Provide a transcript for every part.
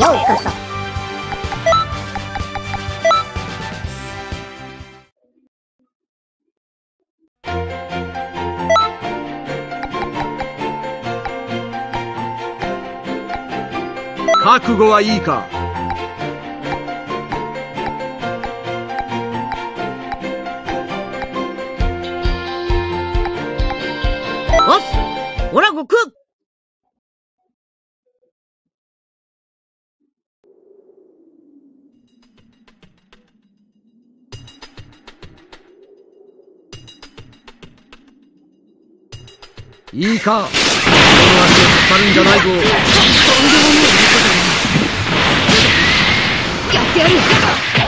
ようこそ覚悟はいいか？おっすほら悟空いいか？この足を引っ張るんじゃないぞ。やってやるよだ。っ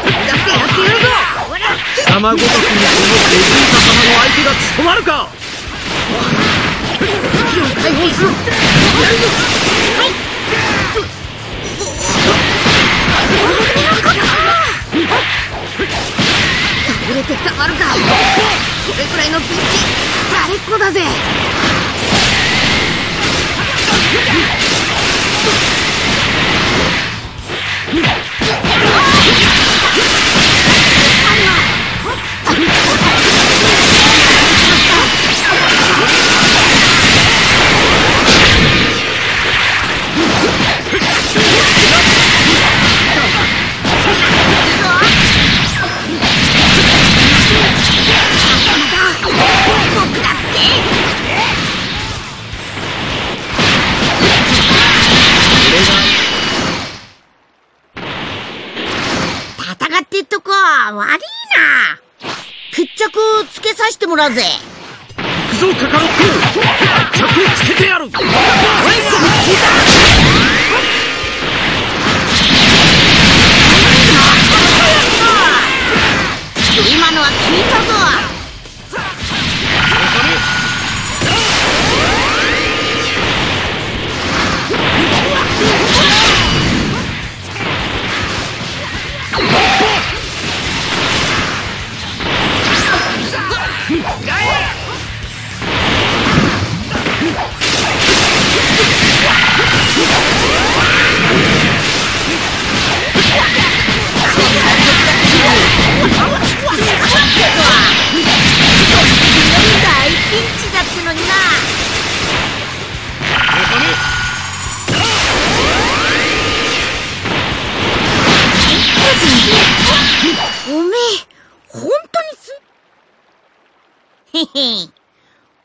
てやってやるぞほら。貴様ごときにこのベジータ様の相手が務まる。か解放する触れてたまるか。これくらいのピンチ慣れっこだぜ。させてもらうぜ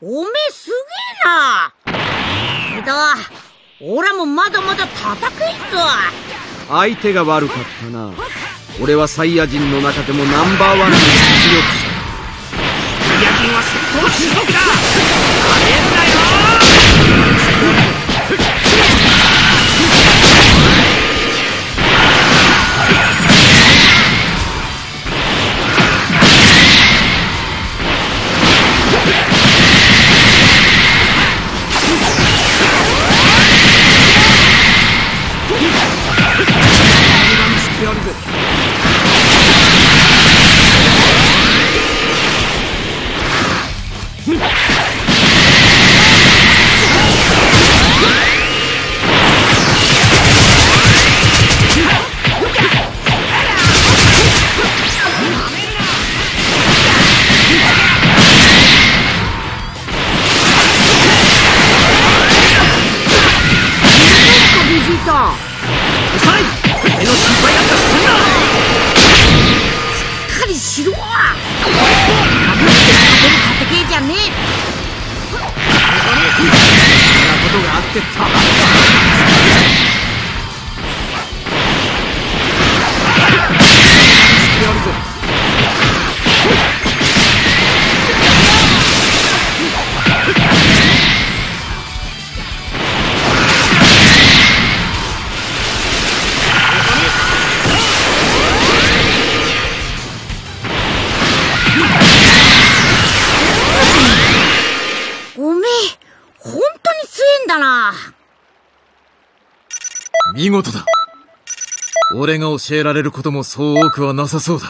おめえすげえな。けどオラもまだまだ戦えんぞ。相手が悪かったな。俺はサイヤ人の中でもナンバーワンの実力者。サイヤ人は戦闘種族だ。してことがあってたまった俺が教えられることもそう多くはなさそうだ。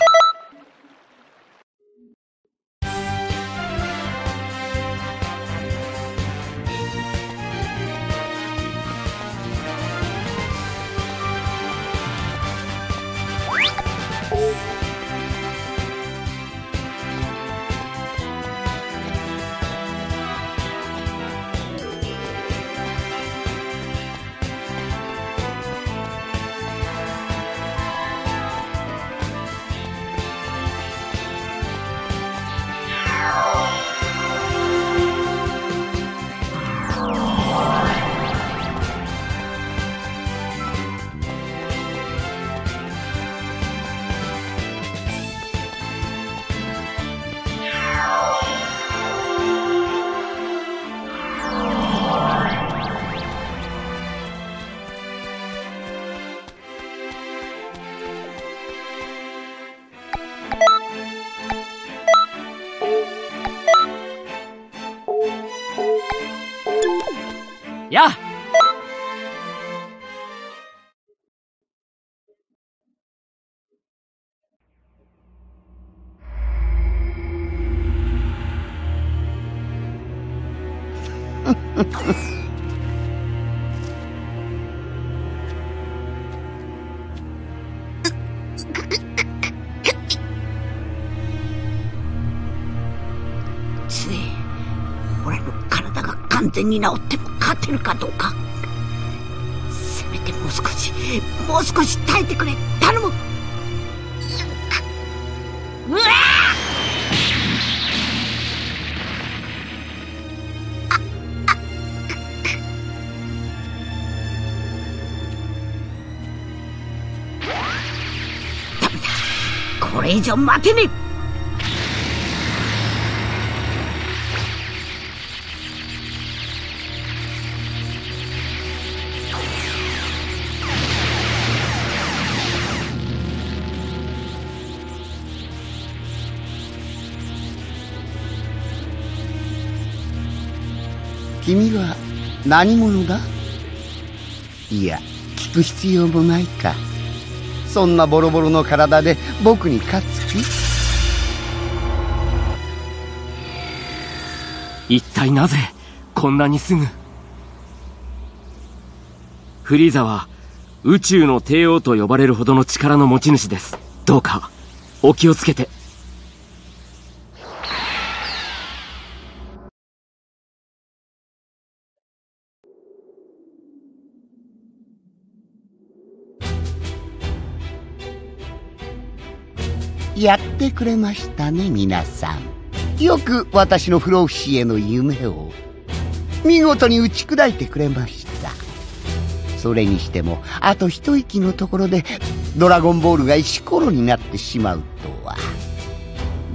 つえ俺の体が完全に治っても勝てるかどうかせめてもう少しもう少し耐えてくれ。頼む。れ以上待てねえ。君は何者だ？いや聞く必要もないか。そんなボロボロの体で僕に勝つ気？一体なぜこんなにすぐ？フリーザは宇宙の帝王と呼ばれるほどの力の持ち主です。どうかお気をつけて。やってくれましたね皆さん。よく私の不老不死への夢を見事に打ち砕いてくれました。それにしてもあと一息のところでドラゴンボールが石ころになってしまうとは。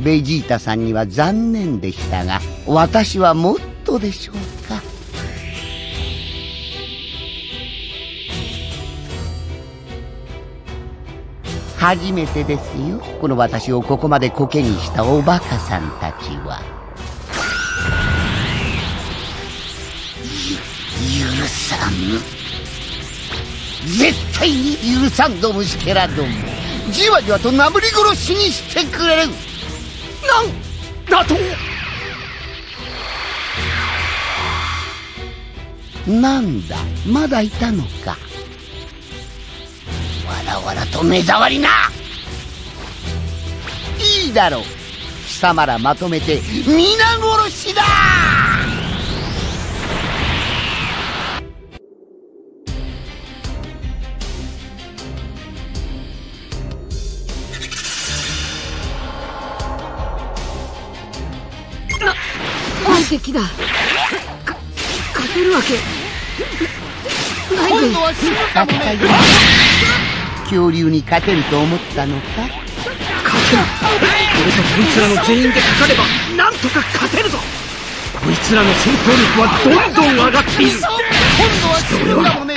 ベジータさんには残念でしたが私はもっとでしょう。か初めてですよ。この私をここまでコケにしたおバカさんたちは。ゆ許さん。絶対に許さんど虫けらども。じわじわとなぶり殺しにしてくれる。なんだと。なんだまだいたのか。と目障りな。いいだろう。貴様らまとめて皆殺しだ。敵だ。か勝てるわけ。ないぜ。たったよ恐竜に勝てると思ったのか？勝てる。俺とこいつらの全員でかかればなんとか勝てるぞ。こいつらの戦闘力はどんどん上がっている。俺は貴様の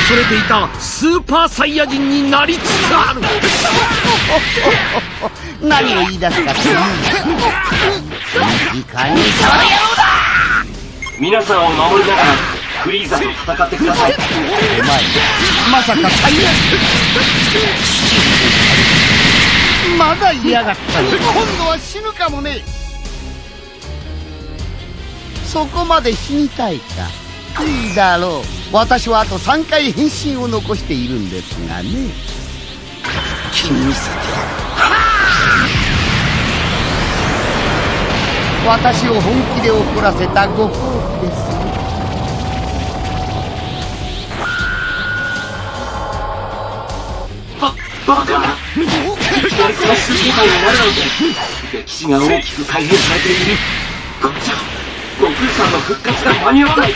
恐れていたスーパーサイヤ人になりつつある。何を言い出すかといういかに触り野郎だ皆さんを守りながらフリーザと戦ってください。お前まさか最悪。まだ嫌がった今度は死ぬかもね。そこまで死にたいか。いいだろう。私はあと3回変身を残しているんですがね。君にせて。やる私を本気で怒らせたご褒美です。バカないきなりそのスーパーになるなんて歴史が大きく改変され。ているこっちは悟空さんの復活が間に合わない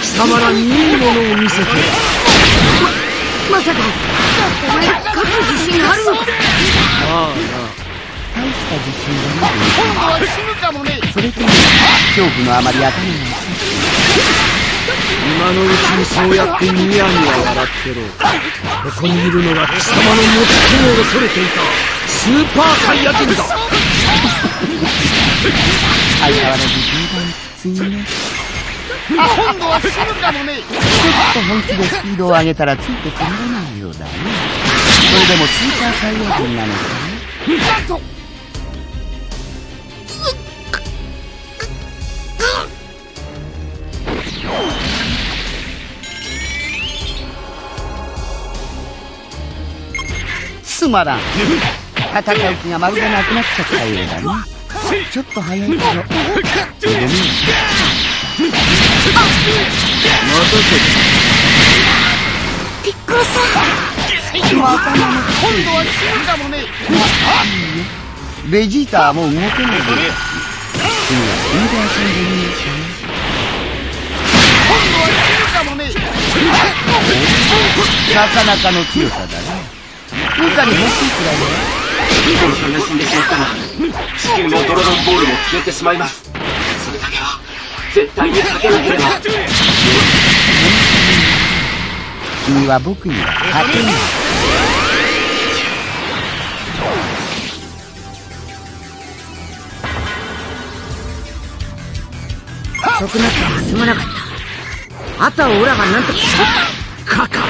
貴様らにいいものを見せてまさかお前勝つ自信あるのかああ大した自信がない今度は死ぬかもねそれ。とも恐怖のあまり頭が今のうちにそうやってニヤニヤ笑ってろ。ここにいるのが貴様の最も恐れていた。スーパーサイヤ人だ。相変わらず順番きついね今度は死ぬかもね。ちょっと本気でスピードを上げたらついてこられないようだね。それでもスーパーサイヤ人なのかなんとつまらん。戦う気がまるでなくなっちゃったようだね。ちょっと早いけど。ごめんピッコロさん。今度は死ぬかもねベジータはもう動けないで次はフィーダー戦でいいですね。今度は死ぬかもね。なかなかの強さだね部下に欲しい。くらい。ねピコロさんが死んでしまったら地球のドラゴンボールも消えてしまい。ますそれだけは絶対に避けなければ君は僕には勝てない。遅くなったらすまなかったあとはオラがなんとかする今度は死ぬかもね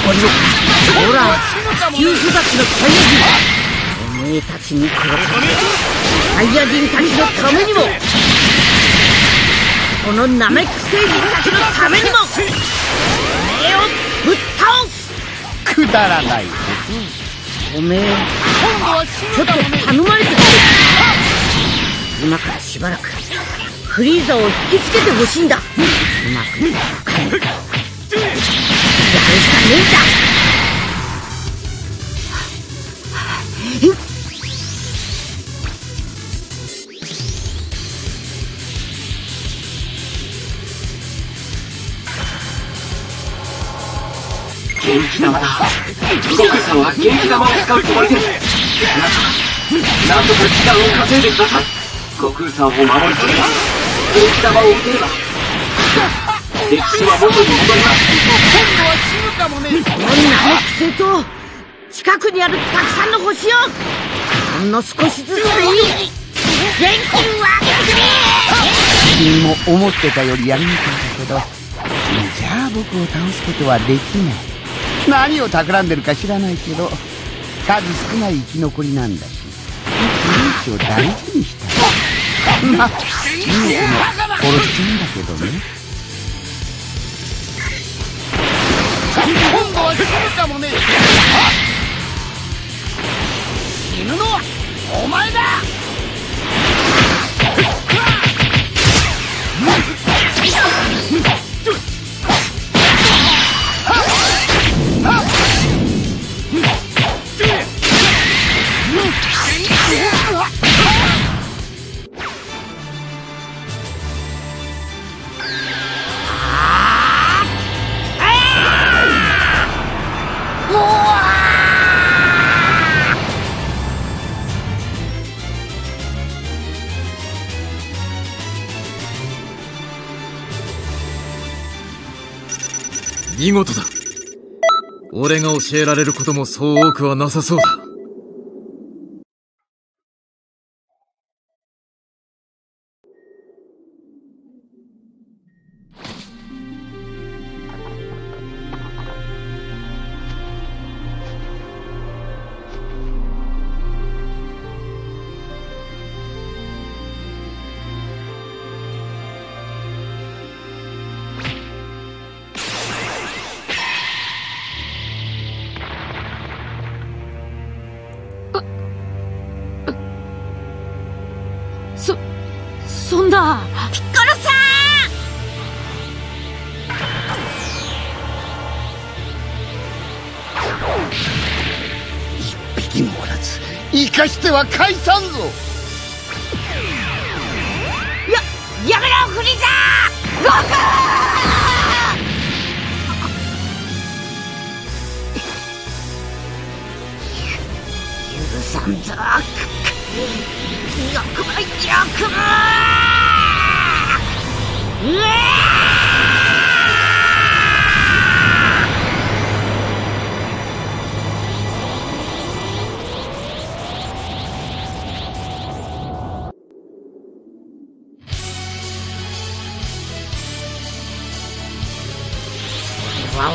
その残りをほら地球育ちのサイヤ人おめえたちに殺されサイヤ人たちのためにもこのナメック星人たちのためにもおめえをぶっ倒すくだらない。おめえちょっと頼まれてくれ今からしばらくフリーザを引きつけてほしい。んだうまくいかない。やるしかねえんだ元気玉だ。悟空さんは元気玉を使うつもりで。すなんとか時間を稼いでください。悟空さんを守りきれば元気玉を打てれば。歴史は元に戻ります今度は死ぬかもねこのナメック星と近くにあるたくさんの星をほんの少しずつでいい元気に分けてくれ君も思ってたよりやりにくいんだけどじゃあ僕を倒すことはできない。何を企んでるか知らないけど数少ない。生き残りなんだし命を大事にしたいまあ逃げても殺しちゃうんだけどね。今度は死ぬかもね死ぬのはお前だ事だ。俺が教えられることもそう多くはなさそうだ。かしては解散ぞ。ややめろフリーザー許さんぞよくもよくもうえ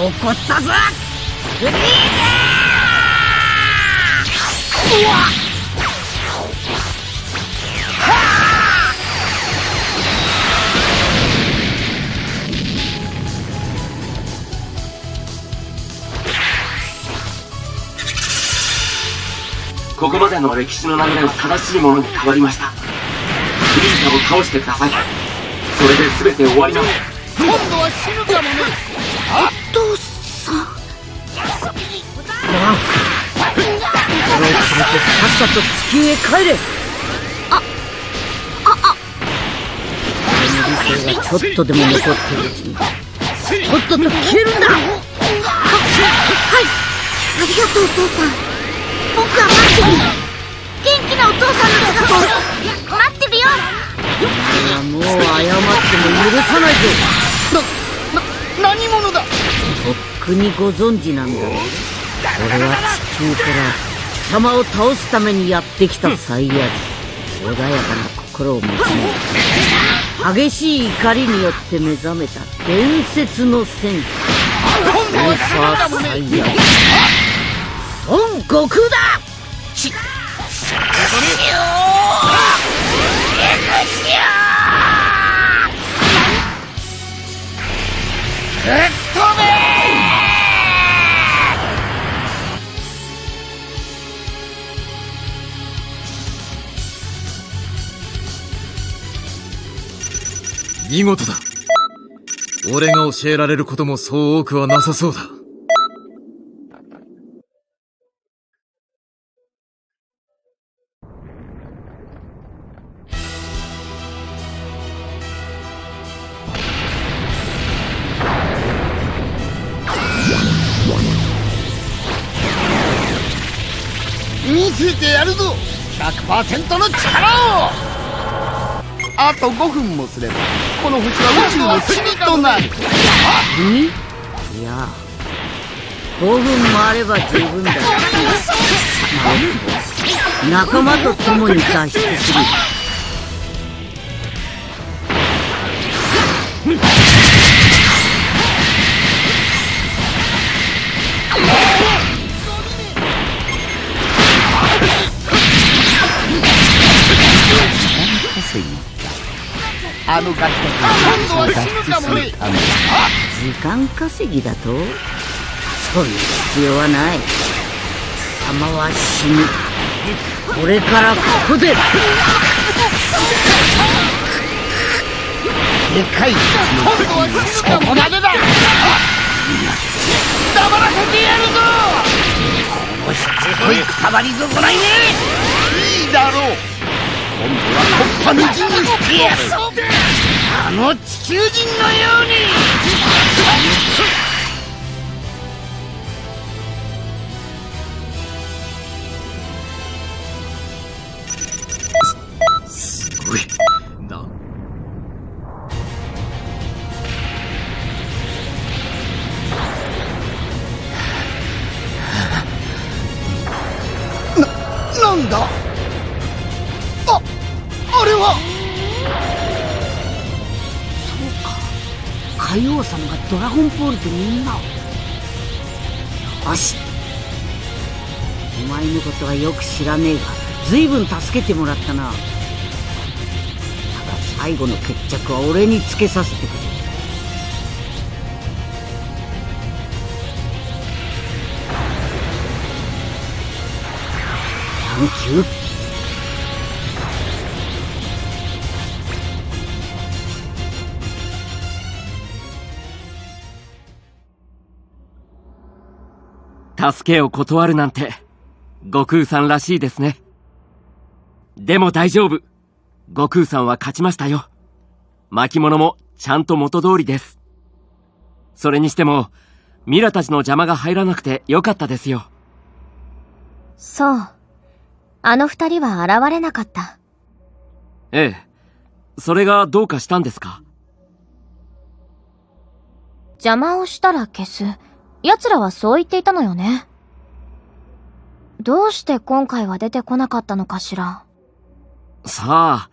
怒ったぞ。フリーザーうわここまでの歴史の流れは正しいものに変わりました。フリーザを倒してください。それで全て終わります。今度は死ぬかもね父さん俺を連れてさっさと地球へ帰れあああ俺の理性がちょっとでも残っているうちにとっとと消えるんだはいありがとうお父さん僕は待ってる元気なお父さんの姿を待ってるよ俺はもう謝っても許さないぞ。なな何者だ？っくにご存知なんだ俺は地球から貴様を倒すためにやってきたサイヤ人穏やかな心を持ちながら激しい怒りによって目覚めた伝説の戦士。今度は死ぬかもねサイヤ人孫悟空だち見事だ。俺が教えられることもそう多くはなさそうだ。見せてやるぞ100%の力をあと5分もすればこの星は宇宙の隅となる。にいや5分もあれば十分だ。仲間と共に脱出するのガキたちの脱出するため時間稼ぎだとそういう必要はない貴様は死ぬこれからここで。でかい今度は死ぬかもまでだ黙らせてやるぞこのしつこいくたばり損ないねいいだろう今度は木っ端みじんにしてやるの地球人のように。みんなをよし。お前のことはよく知らねえが随分助けてもらったな。ただ最後の決着は俺につけさせてくれ。サンキュー。助けを断るなんて、悟空さんらしいですね。でも大丈夫。悟空さんは勝ちましたよ。巻物もちゃんと元通りです。それにしても、ミラたちの邪魔が入らなくてよかったですよ。そう。あの二人は現れなかった。ええ。それがどうかしたんですか？邪魔をしたら消す。奴らはそう言っていたのよね。どうして今回は出てこなかったのかしら。さあ、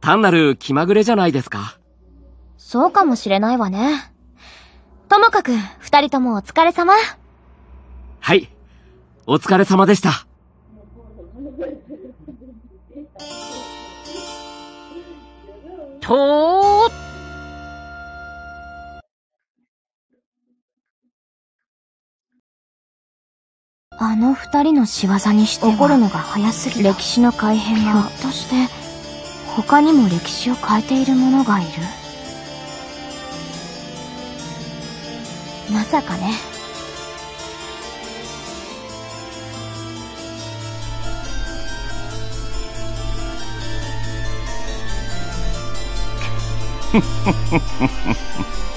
単なる気まぐれじゃないですか。そうかもしれないわね。ともかく、二人ともお疲れ様。はい。お疲れ様でした。とあの二人の仕業にして起こるのが早すぎ歴史の改変がひょっとして他にも歴史を変えている者がいる？まさかねフフフフフ。